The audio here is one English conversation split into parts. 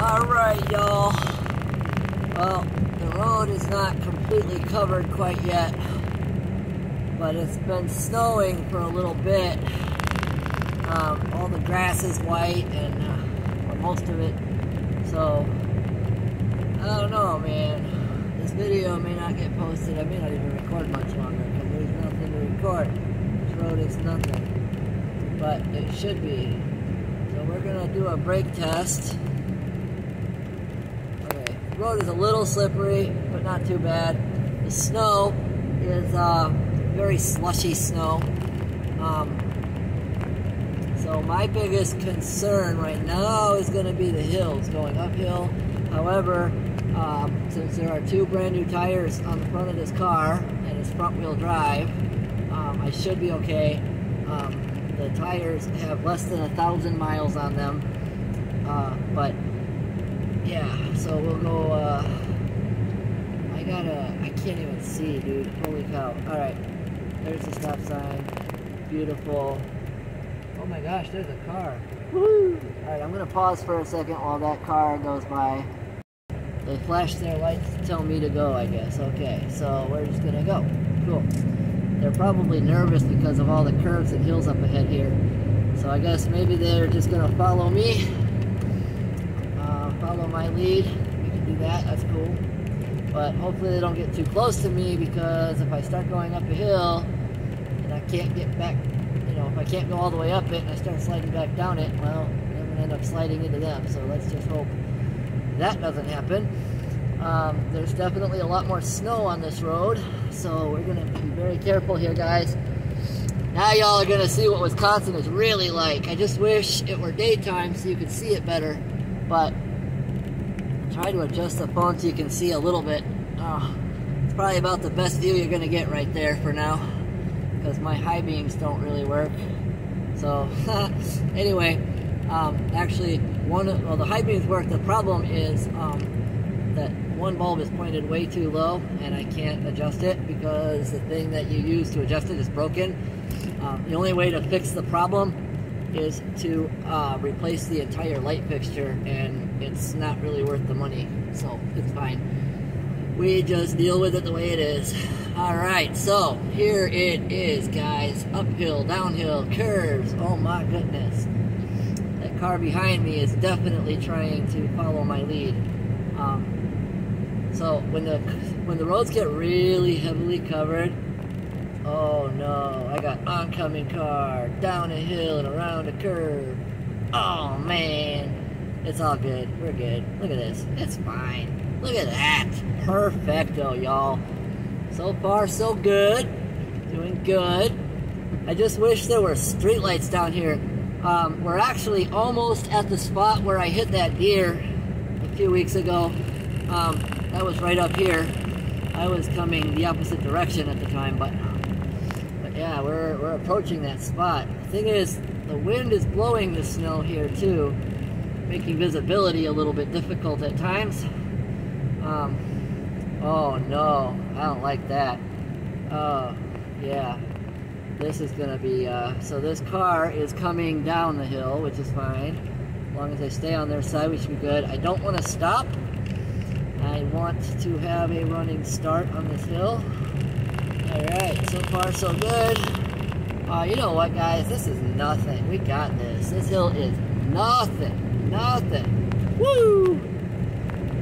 Alright, y'all. Well, the road is not completely covered quite yet, but it's been snowing for a little bit. Um, all the grass is white, and uh, most of it. So, I don't know, man. This video may not get posted. I may not even record much longer because there's nothing to record. This road is nothing, but it should be. So we're gonna do a brake test. Road is a little slippery, but not too bad. The snow is uh, very slushy snow. Um, so my biggest concern right now is going to be the hills going uphill. However, um, since there are two brand new tires on the front of this car and it's front wheel drive, um, I should be okay. Um, the tires have less than a thousand miles on them, uh, but yeah, so we'll go. Uh, I gotta. I can't even see, dude. Holy cow! All right, there's the stop sign. Beautiful. Oh my gosh, there's a car. Woo! All right, I'm gonna pause for a second while that car goes by. They flash their lights to tell me to go, I guess. Okay, so we're just gonna go. Cool. They're probably nervous because of all the curves and hills up ahead here. So I guess maybe they're just gonna follow me. My lead. We can do that, that's cool. But hopefully they don't get too close to me because if I start going up a hill and I can't get back, you know, if I can't go all the way up it and I start sliding back down it, well, I'm gonna end up sliding into them. So let's just hope that doesn't happen. Um, there's definitely a lot more snow on this road, so we're gonna be very careful here, guys. Now y'all are gonna see what Wisconsin is really like. I just wish it were daytime so you could see it better, but try to adjust the phone so you can see a little bit. Oh, it's probably about the best view you're gonna get right there for now, because my high beams don't really work. So, anyway, um, actually, one of, well, the high beams work. The problem is um, that one bulb is pointed way too low, and I can't adjust it because the thing that you use to adjust it is broken. Um, the only way to fix the problem is to uh, replace the entire light fixture, and it's not really worth the money, so it's fine. We just deal with it the way it is. All right, so here it is, guys. Uphill, downhill, curves. Oh my goodness That car behind me is definitely trying to follow my lead. Um, so when the when the roads get really heavily covered, oh no, I got oncoming car down a hill and around a curve. Oh man, it's all good. We're good. Look at this. It's fine. Look at that. Perfecto, y'all. So far, so good. Doing good. I just wish there were streetlights down here um, we're actually almost at the spot where I hit that deer a few weeks ago. Um, that was right up here. I was coming the opposite direction at the time, but but yeah, we're, we're approaching that spot. The thing is, the wind is blowing the snow here too, making visibility a little bit difficult at times. Um, oh no, I don't like that. Oh, yeah this is to be, uh, so this car is coming down the hill, which is fine. As long as I stay on their side, we should be good. I don't want to stop. I want to have a running start on this hill. Alright, so far so good. Uh, you know what, guys? This is nothing. We got this. This hill is nothing. Nothing. Woo!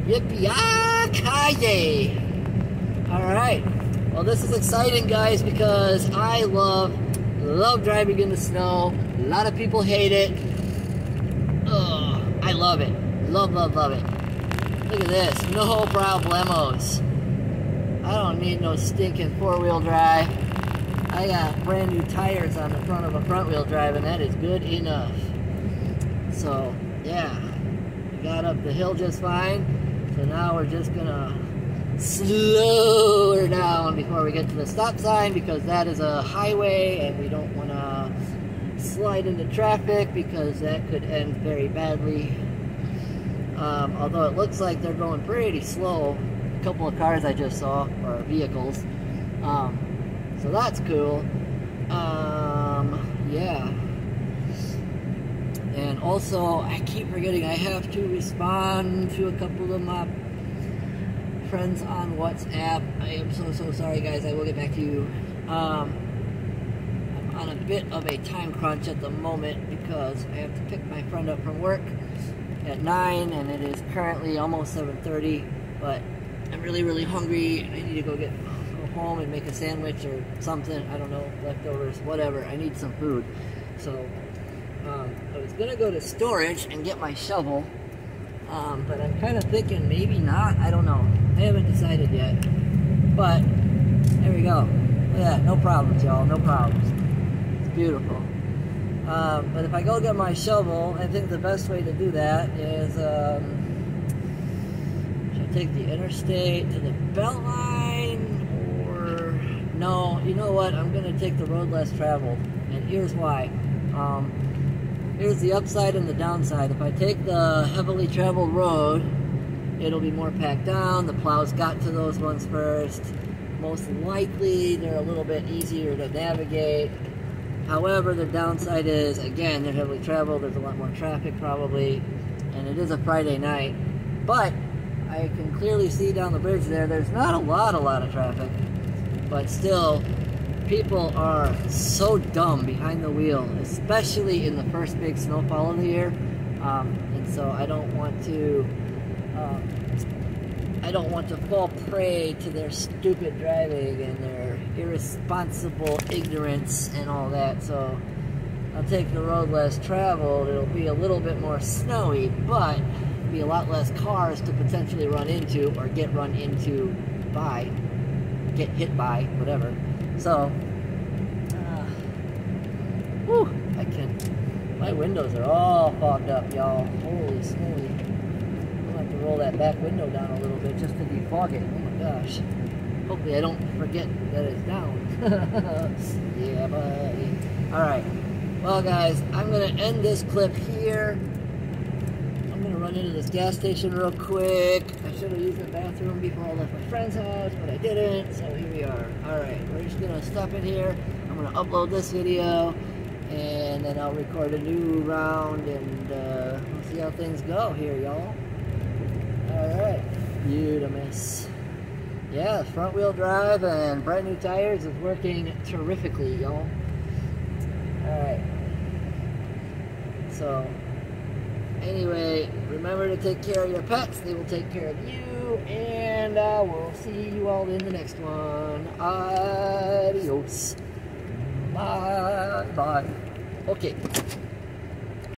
Yippee-ki-yay! Alright. Well, this is exciting, guys, because I love, love driving in the snow. A lot of people hate it. Ugh, I love it. Love, love, love it. Look at this. No problemos. I don't need no stinking four-wheel drive. I got brand new tires on the front of a front-wheel drive, and that is good enough. So, yeah. We got up the hill just fine. So now we're just gonna slow her down before we get to the stop sign because that is a highway and we don't want to slide into traffic because that could end very badly. Um, although it looks like they're going pretty slow. A couple of cars I just saw, or vehicles. Um, so that's cool. Um, yeah. And also, I keep forgetting I have to respond to a couple of my friends on WhatsApp. I am so, so sorry, guys. I will get back to you. Um, I'm on a bit of a time crunch at the moment because I have to pick my friend up from work at 9 and it is currently almost 7.30 but I'm really really hungry I need to go get go home and make a sandwich or something I don't know leftovers whatever I need some food. So um, I was gonna go to storage and get my shovel um, but I'm kind of thinking maybe not I don't know I haven't decided yet. But there we go. Yeah no problems y'all no problems. It's beautiful. Um, but if I go get my shovel, I think the best way to do that is um, take the interstate to the Beltline or no? You know what? I'm gonna take the road less traveled, and here's why. Um, here's the upside and the downside. If I take the heavily traveled road, it'll be more packed down. The plows got to those ones first. Most likely, they're a little bit easier to navigate However, the downside is, again, they're heavily traveled, there's a lot more traffic probably, and it is a Friday night. But I can clearly see down the bridge there, there's not a lot, a lot of traffic. But still, people are so dumb behind the wheel, especially in the first big snowfall of the year. Um, and so I don't want to um, I don't want to fall prey to their stupid driving and their irresponsible ignorance and all that. So I'll take the road less traveled. It'll be a little bit more snowy, but be a lot less cars to potentially run into or get run into by, get hit by, whatever. So, uh, whew, I can, my windows are all fogged up, y'all. Holy smoly I'll have to roll that back window down a little bit just to defog it. Oh my gosh. Hopefully I don't forget that it's down. yeah, buddy. Alright. Well, guys, I'm going to end this clip here. To run into this gas station real quick. I should have used the bathroom before I left my friend's house, but I didn't, so here we are. Alright, we're just to stop it here. I'm to upload this video, and then I'll record a new round, and uh, we'll see how things go here, y'all. Alright, beautiful. Yeah, front wheel drive and brand new tires is working terrifically, y'all. Alright. So, anyway, remember to take care of your pets. They will take care of you. And uh, we'll see you all in the next one. Adios. Bye. Bye. Okay.